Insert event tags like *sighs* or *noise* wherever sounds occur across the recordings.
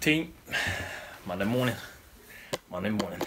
Team, Monday morning, Monday morning.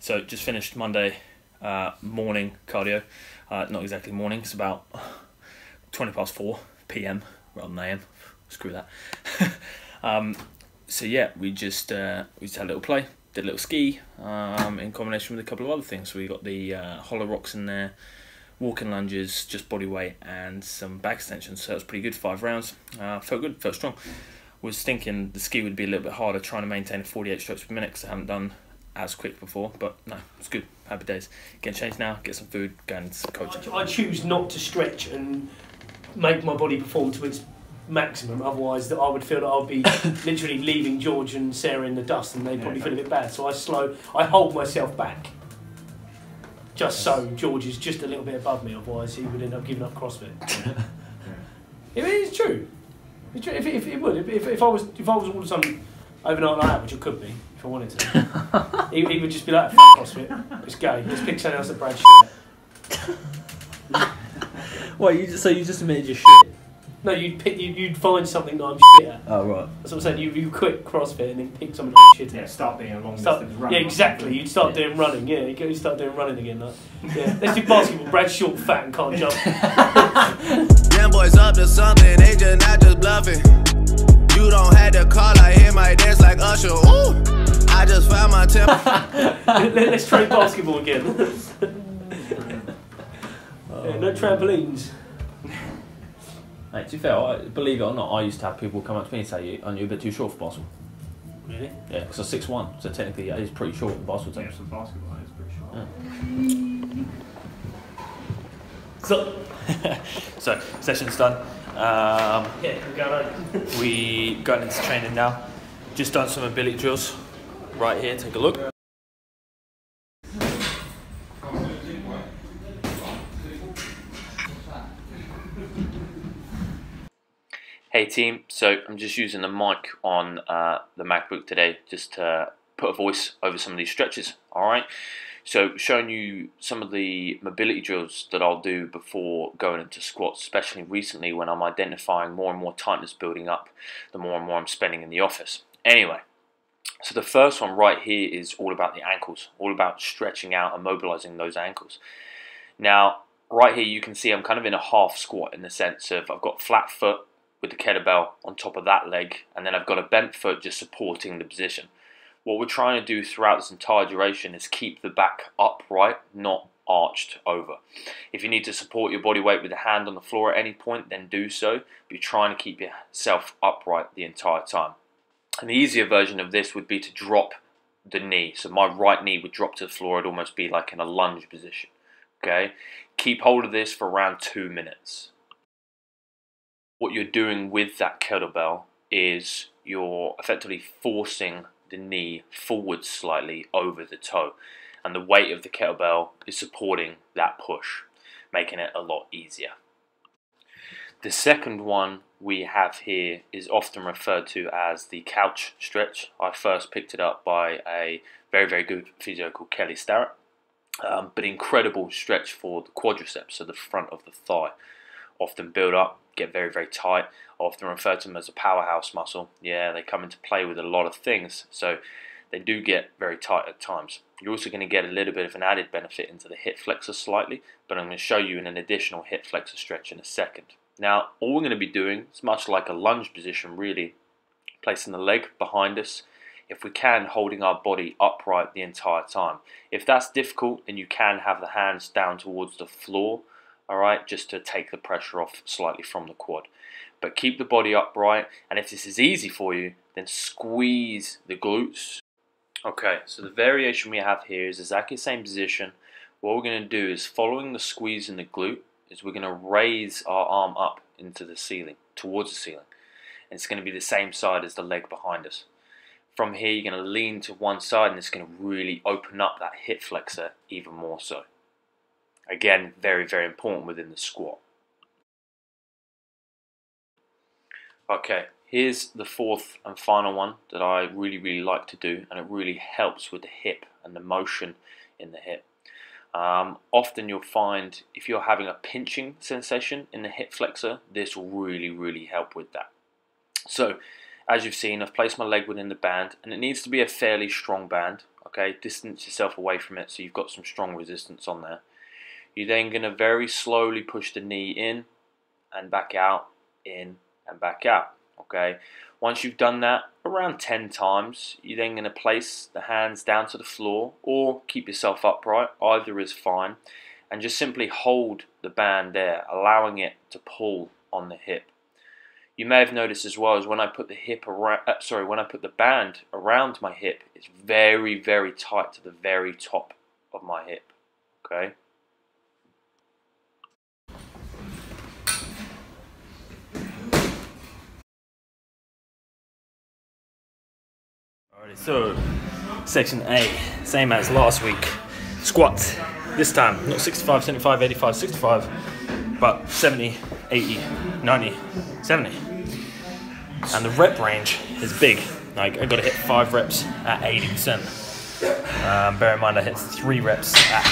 So just finished Monday uh, morning cardio. Uh, not exactly morning. It's about twenty past four p.m. rather than a.m. Screw that. *laughs* um, so yeah, we just uh, we just had a little play, did a little ski um, in combination with a couple of other things. So we got the uh, hollow rocks in there, walking lunges, just body weight, and some back extensions. So was pretty good. Five rounds. Uh, felt good. Felt strong was thinking the ski would be a little bit harder trying to maintain 48 strokes per minute because I haven't done as quick before. But no, it's good. Happy days. Getting changed now, get some food, go and coach. I, I choose not to stretch and make my body perform to its maximum. Otherwise, that I would feel that I'll be *coughs* literally leaving George and Sarah in the dust, and they probably feel a bit bad. So I slow, I hold myself back, just so George is just a little bit above me. Otherwise, he would end up giving up CrossFit. *laughs* it is true. It's true. If, if it would, if, if I was, if I was all of a sudden overnight like that, which it could be if I wanted to, *laughs* he, he would just be like, fuck CrossFit, it's gay. Let's pick something else that Brad shit." *laughs* What you just, so you just admitted your shit? No, you'd pick, you'd, you'd find something that I'm shit at. Oh right. That's what I'm saying. You, you quit CrossFit and then pick something I'm shit at. Yeah, start being a long Start, distance runner. yeah, exactly. You'd start doing running. Yeah, you go- start doing running again. Like, yeah. Let's do basketball. Brad's short, fat, and can't jump. *laughs* Them boys up to something, they just not just bluffing. You don't have to call, I hear my dance like Usher. Ooh, I just found my temper. *laughs* Let, us try basketball again. *laughs* yeah, no trampolines. Mate, to be fair, I, believe it or not, I used to have people come up to me and say, "Aren't you a bit too short for basketball?" Really? Yeah, because I'm six one, so technically yeah, it's pretty short in basketball Yeah, terms. some basketball is pretty short. *laughs* So, So session's done. Um, yeah, we're going on. we got into training now. Just done some ability drills. Right here, take a look. Hey team, so I'm just using the mic on uh, the MacBook today just to put a voice over some of these stretches. All right, so showing you some of the mobility drills that I'll do before going into squats, especially recently when I'm identifying more and more tightness building up, the more and more I'm spending in the office. Anyway, so the first one right here is all about the ankles, all about stretching out and mobilizing those ankles. Now, right here you can see I'm kind of in a half squat in the sense of I've got flat foot with the kettlebell on top of that leg, and then I've got a bent foot just supporting the position. What we're trying to do throughout this entire duration is keep the back upright, not arched over. If you need to support your body weight with a hand on the floor at any point, then do so, but you're trying to keep yourself upright the entire time. An easier version of this would be to drop the knee. So my right knee would drop to the floor, it'd almost be like in a lunge position. Okay? Keep hold of this for around two minutes what you're doing with that kettlebell is you're effectively forcing the knee forward slightly over the toe, and the weight of the kettlebell is supporting that push, making it a lot easier. The second one we have here is often referred to as the couch stretch. I first picked it up by a very, very good physio called Kelly Starrett, um, but incredible stretch for the quadriceps, so the front of the thigh. Often build up, get very, very tight. Often refer to them as a powerhouse muscle. Yeah, they come into play with a lot of things, so they do get very tight at times. You're also going to get a little bit of an added benefit into the hip flexor slightly, but I'm going to show you in an additional hip flexor stretch in a second. Now, all we're going to be doing is much like a lunge position, really, placing the leg behind us, if we can, holding our body upright the entire time. If that's difficult, then you can have the hands down towards the floor all right, just to take the pressure off slightly from the quad. But keep the body upright, and if this is easy for you, then squeeze the glutes. Okay, so the variation we have here is exactly the same position. What we're going to do is following the squeeze in the glute, is we're going to raise our arm up into the ceiling, towards the ceiling. And it's going to be the same side as the leg behind us. From here, you're going to lean to one side, and it's going to really open up that hip flexor even more so. Again, very, very important within the squat. Okay, here's the fourth and final one that I really, really like to do, and it really helps with the hip and the motion in the hip. Um, often you'll find if you're having a pinching sensation in the hip flexor, this will really, really help with that. So, as you've seen, I've placed my leg within the band, and it needs to be a fairly strong band. Okay, distance yourself away from it so you've got some strong resistance on there. You're then going to very slowly push the knee in and back out, in and back out. Okay, once you've done that around 10 times, you're then going to place the hands down to the floor or keep yourself upright, either is fine, and just simply hold the band there, allowing it to pull on the hip. You may have noticed as well as when I put the hip around, uh, sorry, when I put the band around my hip, it's very, very tight to the very top of my hip. Okay. Alrighty, so section A, same as last week. Squats. This time, not 65, 75, 85, 65, but 70, 80, 90, 70. And the rep range is big. Like I got to hit five reps at 80%. Um, bear in mind I hit three reps at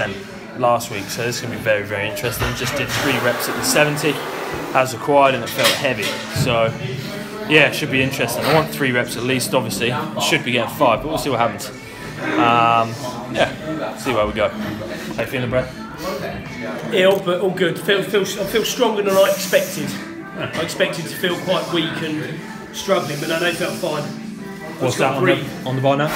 85% last week, so this is to be very, very interesting. Just did three reps at the 70 as required, and it felt heavy. So yeah, it should be interesting. I want three reps at least, obviously. I should be getting five, but we'll see what happens. Um, yeah, see where we go. How you feeling, Brad? Ill, but all good. Feel, feel, I feel stronger than I expected. I expected to feel quite weak and struggling, but no, they felt fine. What's that on the, on the bar now?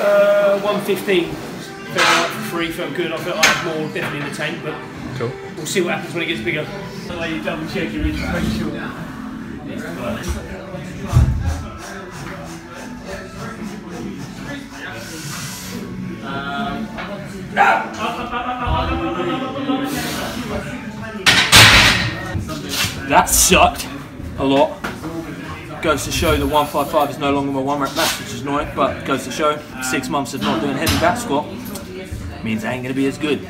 Uh, 115. Felt like for free, felt good. I felt I had more definitely in the tank, but Cool. we'll see what happens when it gets bigger. The way you double check your inch, make sure. That sucked a lot. Goes to show that 155 is no longer my one rep max, which is annoying, but goes to show six months of not doing heavy back squat means I ain't gonna be as good.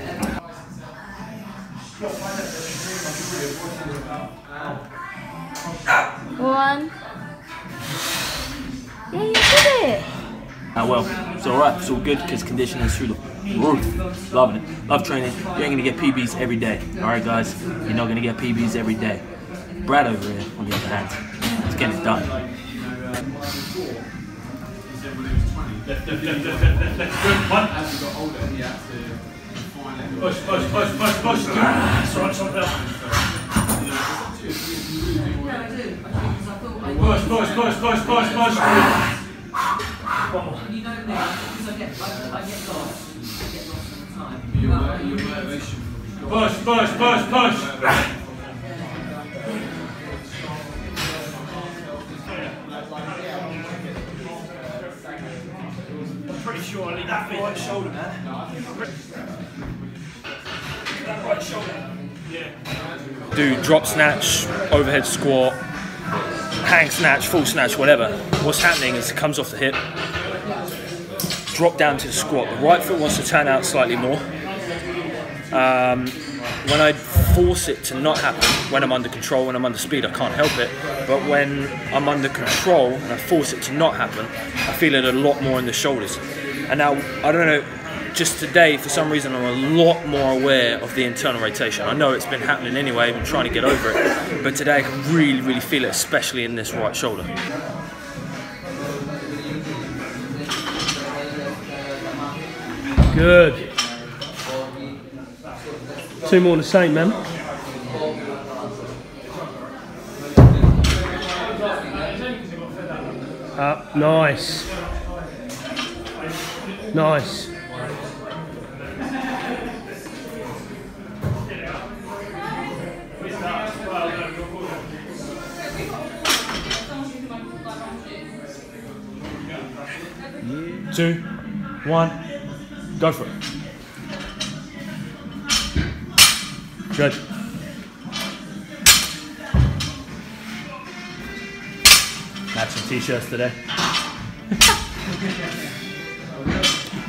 One. Yeah, you did it. Ah well, it's alright, it's all good because conditioning is through the roof. Loving it. Love training. You ain't gonna get PBs every day. Alright guys, you're not gonna get PBs every day. Brad over here, on the other hand, is getting it done. Push, push, push, push, push. That's right, something else. Push, push, push, push, push, push. One more. Push, push, push, push. I'm pretty sure I need that right shoulder, man. That right shoulder. Yeah. do drop snatch, overhead squat, hang snatch, full snatch, whatever. What's happening is it comes off the hip, drop down to the squat. The right foot wants to turn out slightly more. Um, when I force it to not happen, when I'm under control, when I'm under speed, I can't help it. But when I'm under control and I force it to not happen, I feel it a lot more in the shoulders. And now, I don't know, just today, for some reason, I'm a lot more aware of the internal rotation. I know it's been happening anyway, been trying to get over it. But today, I can really, really feel it, especially in this right shoulder. Good. Two more the same, man. Up, nice. Nice. Two, one, go for it. Good. Matching t-shirts today. *laughs*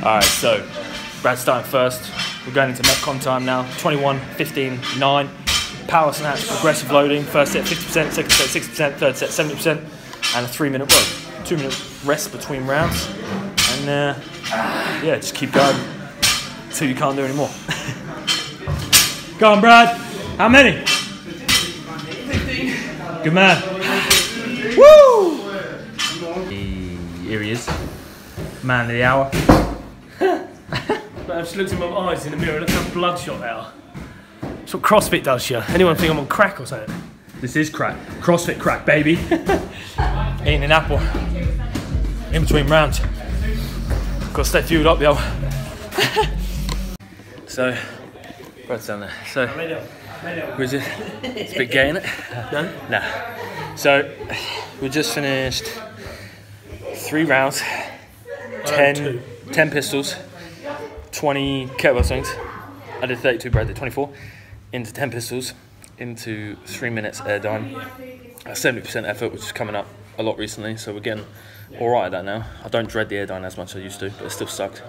All right, so Brad's starting first. We're going into Metcon time now. 21, 15, 9. Power snatch, progressive loading. First set 50%, second set 60%, third set 70%, and a three minute row. Two minute rest between rounds. And uh, yeah, just keep going until you can't do any more. *laughs* Go on, Brad. How many? Good man. *sighs* Woo! Here he is. Man of the hour. I've just looked in my eyes in the mirror, look how bloodshot they are. That's what CrossFit does to you. Anyone think I'm on crack or something? This is crack. CrossFit crack, baby. *laughs* Eating an apple. In between rounds. Gotta stay fueled up, yo. *laughs* so, Brad's down there. So, is it? It's a bit gay, in it? No? Nah. So, we just finished three rounds, 10, 10 pistols, 20 kettlebell swings. I did 32, Brad did 24. Into 10 pistols, into three minutes air. At 70% effort, which is coming up a lot recently, so we're getting all right at that now. I don't dread the Airdyne as much as I used to, but it still sucks.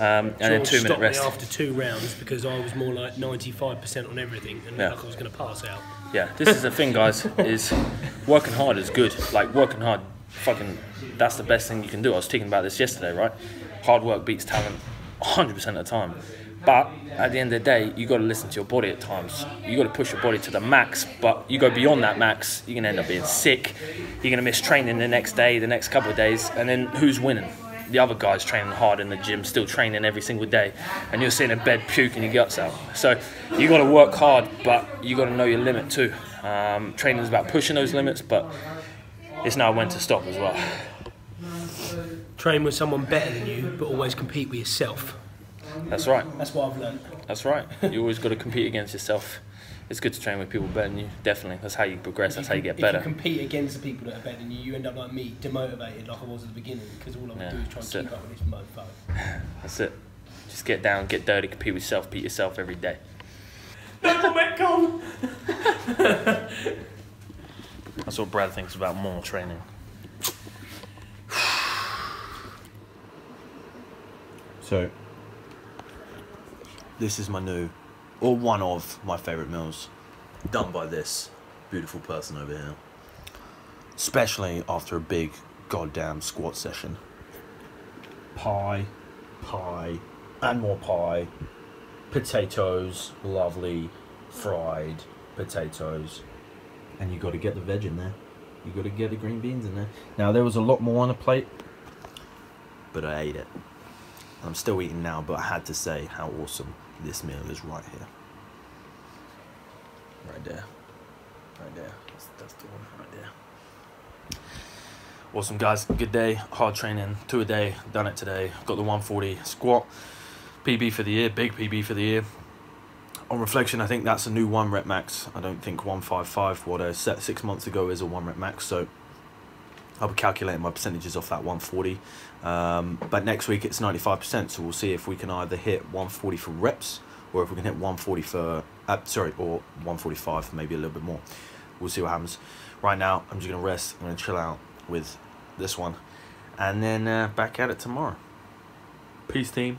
Um, and then two minute rest. me after two rounds because I was more like 95% on everything and Yeah. like I was going to pass out. Yeah, this is the thing, guys. Is working hard is good. Like working hard, fucking, that's the best thing you can do. I was speaking about this yesterday, right? Hard work beats talent, 100% of the time. But at the end of the day, you got to listen to your body at times. You got to push your body to the max. But you go beyond that max, you're gonna end up being sick. You're gonna miss training the next day, the next couple of days, and then who's winning? The other guy's training hard in the gym, still training every single day, and you're sitting in bed puking your guts out. So you got to work hard, but you got to know your limit too. Um, training is about pushing those limits, but it's now when to stop as well. Train with someone better than you, but always compete with yourself. That's right. That's what I've learned. That's right. You always got to compete against yourself. It's good to train with people better than you. Definitely. That's how you progress. That's how you get If better. you compete against the people that are better than you, you end up like me, demotivated like I was at the beginning because all I would Yeah, do is try and that's keep it. up with this mofo. *laughs* That's it. Just get down, get dirty, compete with yourself, beat yourself every day. *laughs* That's what Brad thinks about more training. So, this is my new, or one of my favourite meals, done by this beautiful person over here. Especially after a big goddamn squat session. Pie, pie, and more pie. Potatoes, lovely, fried potatoes. And you got to get the veg in there. You got to get the green beans in there. Now, there was a lot more on the plate, but I ate it. I'm still eating now, but I had to say how awesome this meal is right here. Right there. Right there. That's, that's the one right there. Awesome, guys. Good day. Hard training. Two a day. Done it today. Got the 140 squat. PB for the year. Big PB for the year. On reflection, I think that's a new one rep max. I don't think 155, what I set six months ago, is a one rep max. So I'll be calculating my percentages off that 140. Um, but next week it's 95%. So we'll see if we can either hit 140 for reps or if we can hit 140 for, uh, sorry, or 145, maybe a little bit more. We'll see what happens. Right now, I'm just going to rest. I'm going to chill out with this one. And then uh, back at it tomorrow. Peace, team.